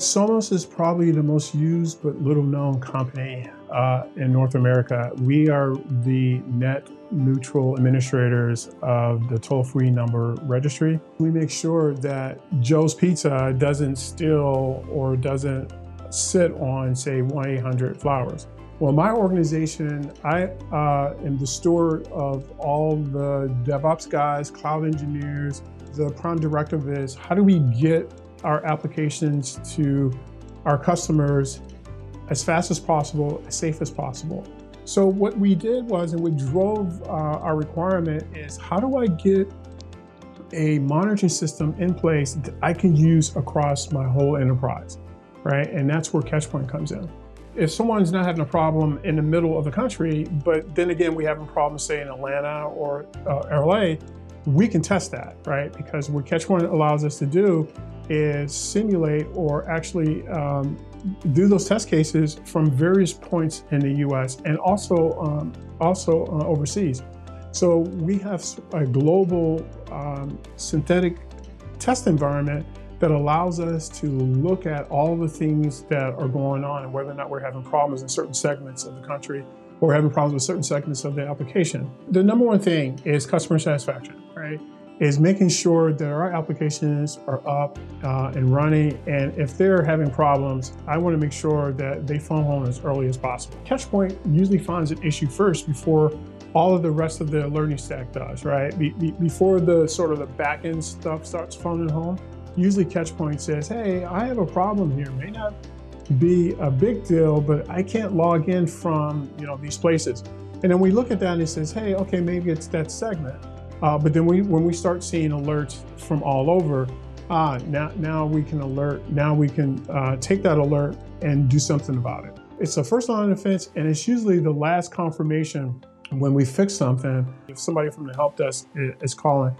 Somos is probably the most used but little known company uh, in North America. We are the net neutral administrators of the toll-free number registry. We make sure that Joe's Pizza doesn't steal or doesn't sit on, say, 1-800-Flowers. Well, my organization, I uh, am the steward of all the DevOps guys, cloud engineers. The prime directive is how do we get our applications to our customers as fast as possible, as safe as possible. So what we did was, and we drove uh, our requirement is how do I get a monitoring system in place that I can use across my whole enterprise, right? And that's where Catchpoint comes in. If someone's not having a problem in the middle of the country, but then again, we have a problem, say in Atlanta or uh, LA, we can test that, right? Because what Catchpoint allows us to do is simulate or actually um, do those test cases from various points in the U.S. and also um, also uh, overseas. So we have a global um, synthetic test environment that allows us to look at all the things that are going on and whether or not we're having problems in certain segments of the country or having problems with certain segments of the application. The number one thing is customer satisfaction, right? is making sure that our applications are up uh, and running. And if they're having problems, I want to make sure that they phone home as early as possible. Catchpoint usually finds an issue first before all of the rest of the learning stack does, right? Be be before the sort of the back end stuff starts phoning home, usually Catchpoint says, hey, I have a problem here. May not be a big deal, but I can't log in from you know these places. And then we look at that and it says, hey, okay, maybe it's that segment. Uh, but then we, when we start seeing alerts from all over, ah, now, now we can alert, now we can uh, take that alert and do something about it. It's a first line of defense, and it's usually the last confirmation when we fix something. If somebody from the help desk is calling,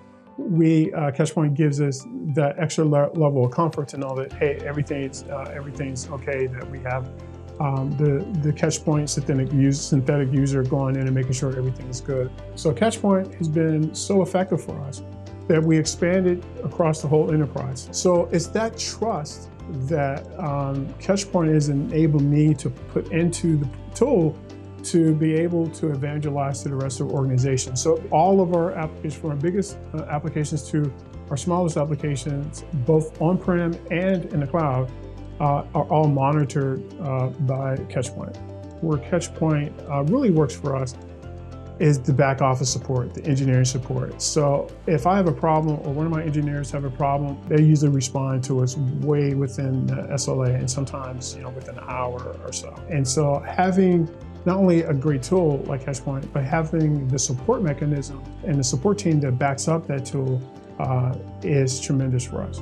we uh, Catchpoint gives us that extra le level of comfort to know that hey, everything's uh, everything's okay. That we have um, the, the Catchpoint synthetic, use, synthetic user going in and making sure everything is good. So Catchpoint has been so effective for us that we expanded across the whole enterprise. So it's that trust that um, Catchpoint has enabled me to put into the tool to be able to evangelize to the rest of the organization. So all of our applications, from our biggest uh, applications to our smallest applications, both on-prem and in the cloud, uh, are all monitored uh, by Catchpoint. Where Catchpoint uh, really works for us is the back office support, the engineering support. So if I have a problem or one of my engineers have a problem, they usually respond to us way within the SLA and sometimes you know within an hour or so. And so having not only a great tool like Catchpoint, but having the support mechanism and the support team that backs up that tool uh, is tremendous for us.